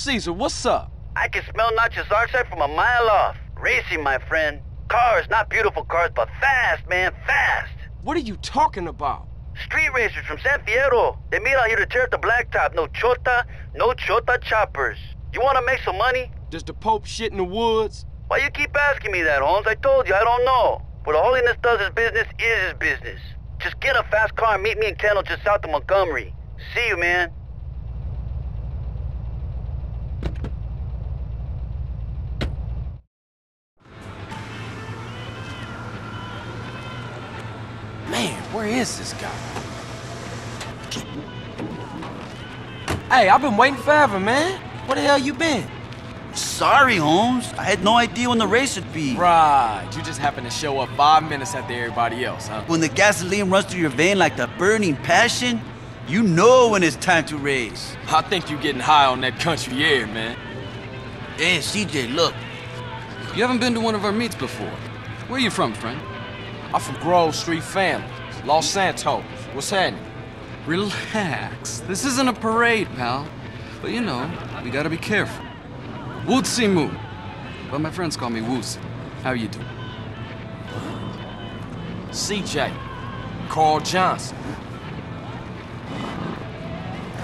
I've been busy. Cesar, what's up? I can smell Nacho's archetype from a mile off. Racing, my friend. Cars, not beautiful cars, but fast, man, fast. What are you talking about? Street racers from San Fierro. They meet out here to tear up the blacktop. No chota, no chota choppers. You want to make some money? Does the Pope shit in the woods? Why you keep asking me that, Holmes? I told you, I don't know. What the Holiness does his business is his business. Just get a fast car and meet me in Kendall just south of Montgomery. See you, man. Where is this guy? Hey, I've been waiting forever, man. Where the hell you been? Sorry, Holmes. I had no idea when the race would be. Right, you just happened to show up five minutes after everybody else, huh? When the gasoline runs through your vein like the burning passion, you know when it's time to race. I think you're getting high on that country air, man. Hey, CJ, look. You haven't been to one of our meets before. Where are you from, friend? I'm from Grove Street family, Los Santos. What's happening? Relax. This isn't a parade, pal. But you know, we gotta be careful. Wu Zi Mu. But my friends call me Woozie. How you doing? CJ. Carl Johnson.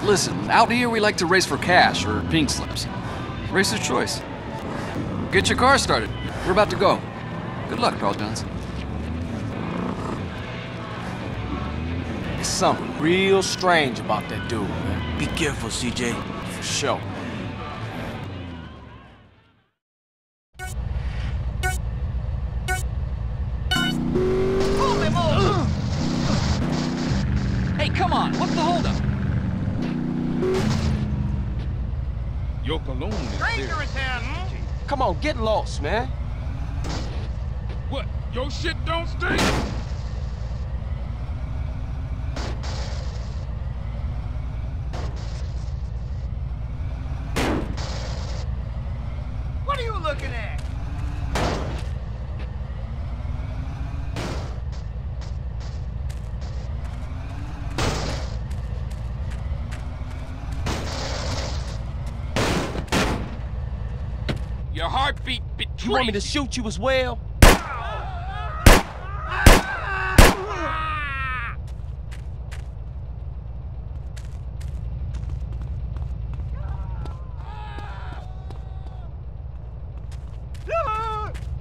Listen, out here we like to race for cash or pink slips. Racer's choice. Get your car started. We're about to go. Good luck, Carl Johnson. Something real strange about that dude, man. Be careful, CJ. For sure. Hey, come on! What's the holdup? Your cologne is Stranger in town, hmm? Come on, get lost, man. What? Your shit don't stink? What are you looking at? Your heartbeat betrays You want me to shoot you as well?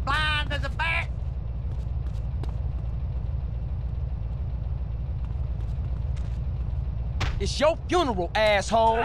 Blind as a bat. It's your funeral, asshole.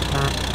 Hey, what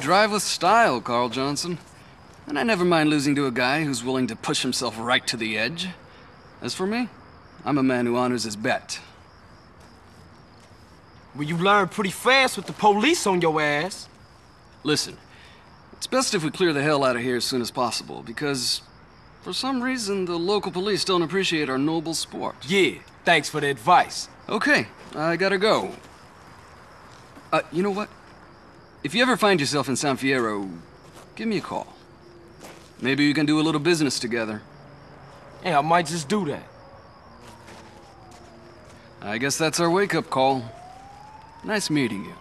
drive with style, Carl Johnson. And I never mind losing to a guy who's willing to push himself right to the edge. As for me, I'm a man who honors his bet. Well, you learn pretty fast with the police on your ass. Listen, it's best if we clear the hell out of here as soon as possible, because for some reason the local police don't appreciate our noble sport. Yeah, thanks for the advice. Okay, I gotta go. Uh, you know what? If you ever find yourself in San Fierro, give me a call. Maybe we can do a little business together. Yeah, I might just do that. I guess that's our wake-up call. Nice meeting you.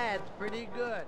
It's pretty good.